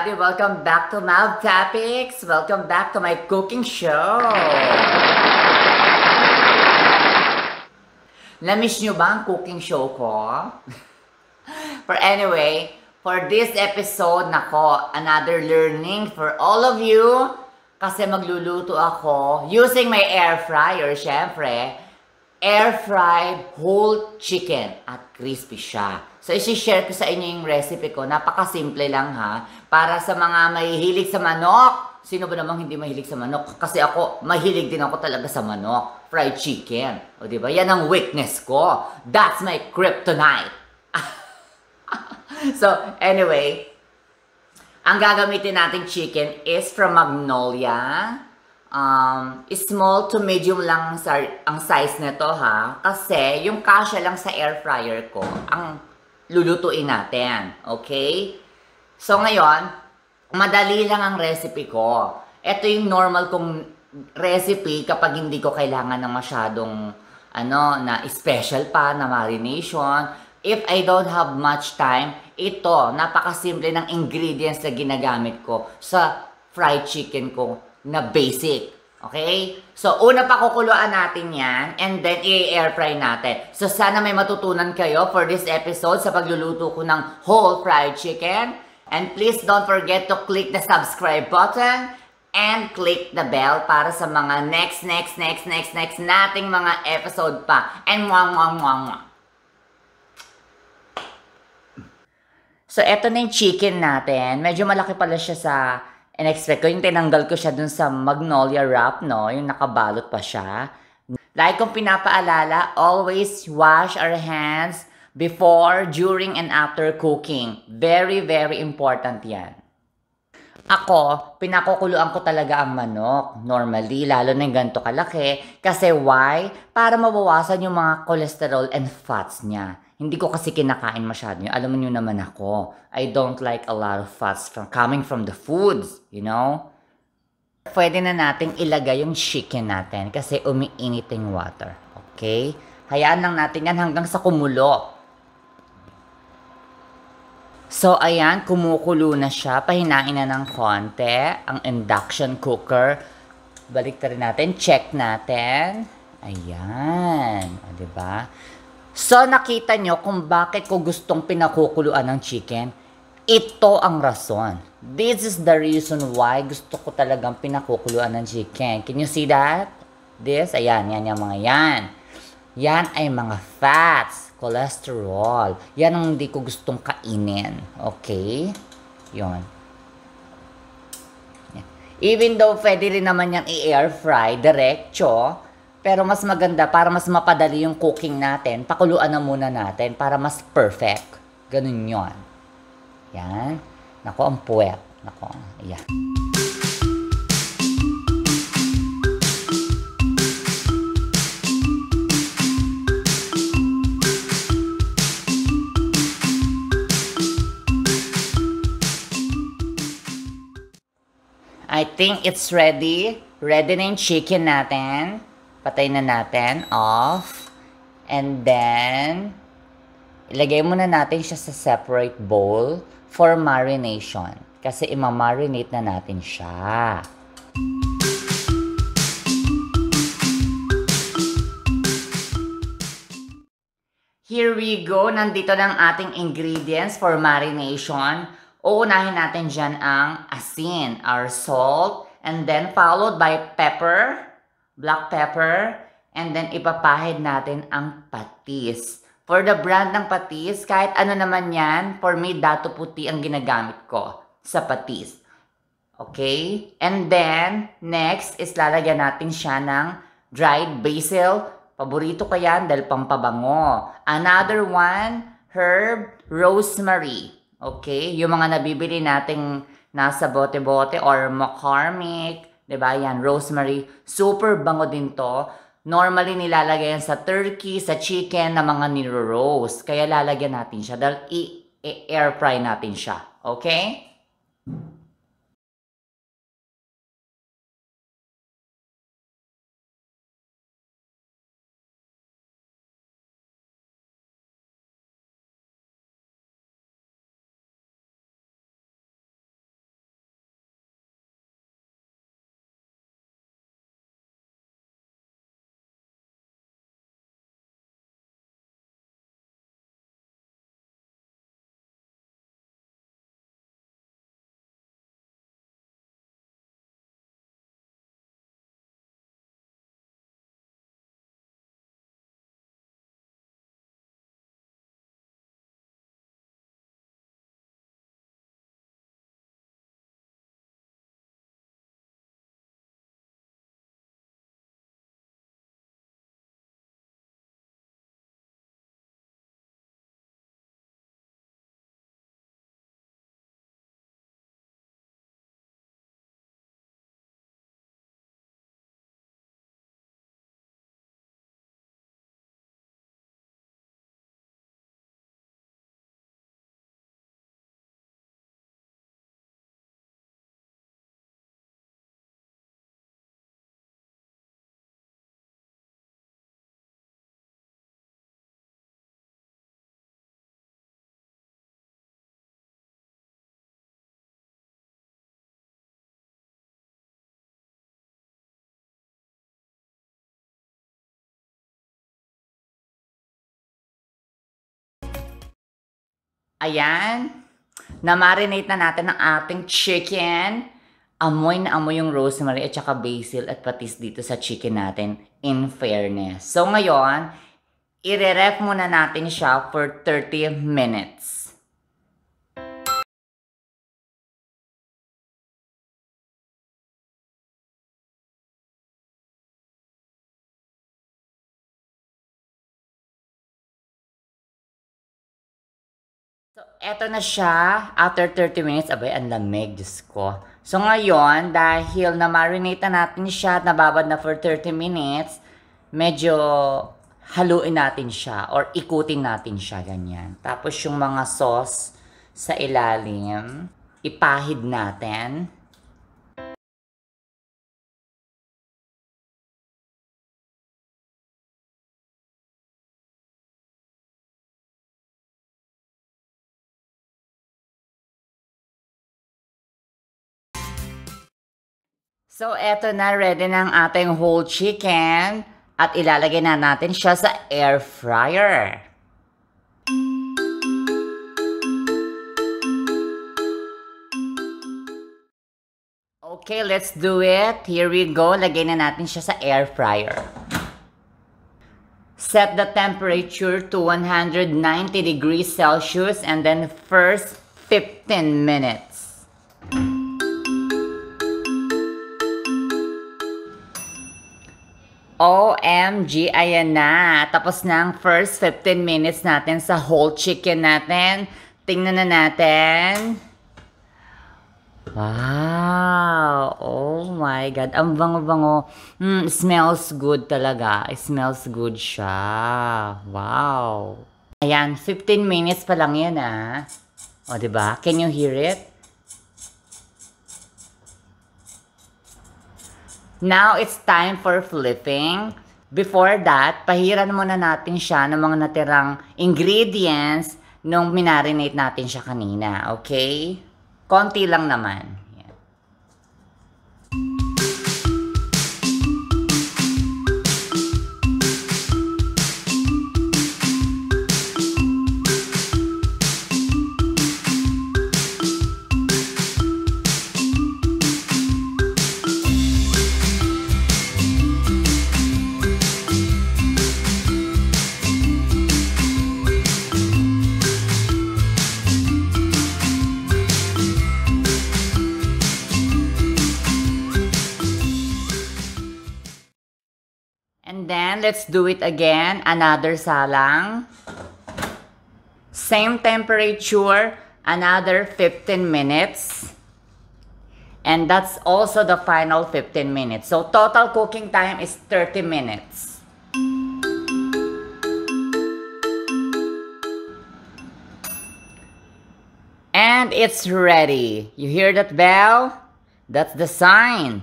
everybody. Welcome back to Mav Topics. Welcome back to my cooking show. Namiss nyo ba ang cooking show ko? for anyway, for this episode, nako, another learning for all of you. Kasi magluluto ako using my air fryer, syempre. Air fried whole chicken at crispy siya. So, isi-share ko sa inyo yung recipe ko. Napakasimple lang ha. Para sa mga mahihilig sa manok. Sino ba namang hindi mahilig sa manok? Kasi ako, mahilig din ako talaga sa manok. Fried chicken. O di ba? Yan ang weakness ko. That's my kryptonite. so, anyway, ang gagamitin nating chicken is from Magnolia. Um, small to medium lang ang size nito ha. Kasi yung kasya lang sa air fryer ko, ang lulutuin natin. Okay? So ngayon, madali lang ang recipe ko. Ito yung normal kong recipe kapag hindi ko kailangan ng masyadong ano, na special pa na marination. If I don't have much time, ito, napakasimple ng ingredients na ginagamit ko sa fried chicken ko na basic. Okay? So, una pa kukuluan natin yan and then i-air fry natin. So, sana may matutunan kayo for this episode sa pagluluto ko ng whole fried chicken. And please don't forget to click the subscribe button and click the bell para sa mga next, next, next, next, next nating mga episode pa. And mwah, mwah, mwah, mwah. So, eto na yung chicken natin. Medyo malaki pala siya sa in-expect ko. Yung tinanggal ko siya dun sa magnolia wrap, no? Yung nakabalot pa siya. Like kung pinapaalala, always wash our hands before, during, and after cooking. Very, very important yan. Ako, pinakukuluan ko talaga ang manok. Normally, lalo na yung ganito kalaki. Kasi why? Para mabawasan yung mga cholesterol and fats niya. Hindi ko kasi kinakain masyado yun. Alam niyo naman ako, I don't like a lot of fats from coming from the foods, you know? Pwede na nating ilagay yung chicken natin kasi umiinit yung water. Okay? Hayaan lang natin yan hanggang sa kumulo. So, ayan, kumukulo na siya. Pahinain na ng konti ang induction cooker. Balik rin natin. Check natin. Ayan. O, diba? So, nakita nyo kung bakit ko gustong pinakukuluan ng chicken. Ito ang rason. This is the reason why gusto ko talagang pinakukuluan ng chicken. Can you see that? This, ayan, yan yung mga yan. Yan ay mga fats, cholesterol. Yan ang hindi ko gustong kainin. Okay? Yon. Even though pwede rin naman yung i-air fry, diretso, pero mas maganda para mas mapadali yung cooking natin, pakuluan na muna natin para mas perfect. Ganun yon. Yan. Nako, ang puwet. Nako, ayan. I think it's ready. Ready na yung chicken natin. Patay na natin. Off. And then, ilagay muna natin siya sa separate bowl for marination. Kasi imamarinate na natin siya. Here we go. Nandito ng ating ingredients for marination. Uunahin natin dyan ang asin, our salt, and then followed by pepper, black pepper, and then ipapahid natin ang patis. For the brand ng patis, kahit ano naman yan, for me, dato puti ang ginagamit ko sa patis. Okay? And then, next is lalagyan natin siya ng dried basil. Paborito ko yan dahil pampabango. Another one, herb rosemary. Okay? Yung mga nabibili nating nasa bote-bote or McCormick, ba? Yan, rosemary, super bango din 'to. Normally nilalagay yan sa turkey, sa chicken na mga niro-roast. Kaya lalagyan natin siya dahil i-air fry natin siya. Okay? Ayan. Na-marinate na natin ang ating chicken. Amoy na amoy yung rosemary at saka basil at patis dito sa chicken natin in fairness. So ngayon, ire-ref muna natin siya for 30 minutes. So, eto na siya. After 30 minutes, abay, ang lamig, Diyos ko. So, ngayon, dahil na-marinate na natin siya at nababad na for 30 minutes, medyo haluin natin siya or ikutin natin siya, ganyan. Tapos, yung mga sauce sa ilalim, ipahid natin. So, eto na, ready na ang ating whole chicken. At ilalagay na natin siya sa air fryer. Okay, let's do it. Here we go. Lagay na natin siya sa air fryer. Set the temperature to 190 degrees Celsius and then first 15 minutes. OMG, ayan na. Tapos na ang first 15 minutes natin sa whole chicken natin. Tingnan na natin. Wow! Oh my God. Ang bango-bango. Mm, smells good talaga. It smells good siya. Wow! Ayan, 15 minutes pa lang yan ah. O, ba? diba? Can you hear it? Now, it's time for flipping. Before that, pahiran muna natin siya ng mga natirang ingredients nung minarinate natin siya kanina. Okay? Konti lang naman. Let's do it again. Another salang. Same temperature, another 15 minutes. And that's also the final 15 minutes. So, total cooking time is 30 minutes. And it's ready. You hear that bell? That's the sign.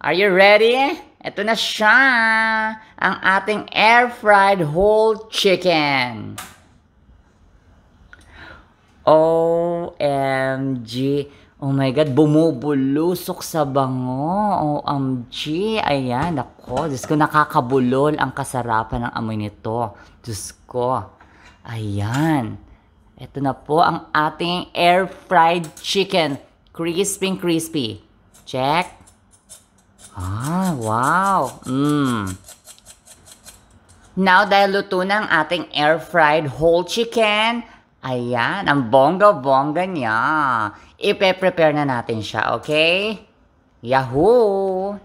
Are you ready? Ito na siya, ang ating air-fried whole chicken. OMG. Oh my God, bumubulusok sa bango. OMG. Ayan, ako. Diyos ko, nakakabulol ang kasarapan ng amoy nito. Diyos ko. Ayan. Ito na po ang ating air-fried chicken. Crispy, crispy. Check. Ah, wow. Mm. Now, dahil luto na ang ating air-fried whole chicken, ayan, ang bongga-bongga niya. Ipe-prepare na natin siya, okay? Yahoo!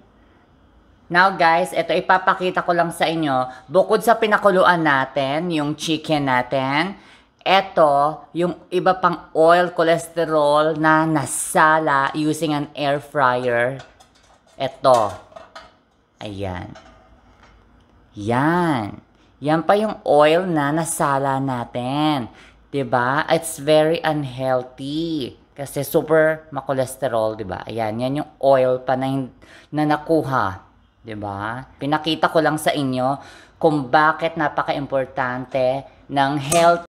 Now guys, ito ipapakita ko lang sa inyo, bukod sa pinakuluan natin, yung chicken natin, ito, yung iba pang oil cholesterol na nasala using an air fryer. Ito. Ayan. Yan. Yan pa yung oil na nasala natin. 'Di ba? It's very unhealthy. Kasi super makolesterol, 'di ba? Ayan, yan yung oil pa na, na nakuha. 'Di ba? Pinakita ko lang sa inyo kung bakit napaka-importante ng health